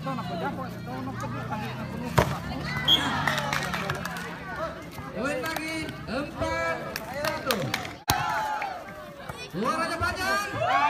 Indah poin 18 8. Lima poin. Poin lagi empat satu. Suaranya panjang.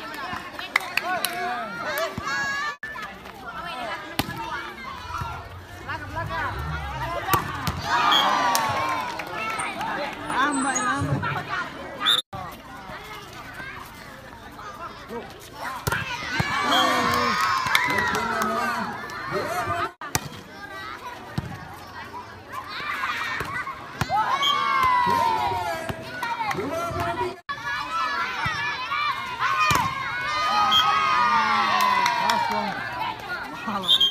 Lambat, lambat. Fala.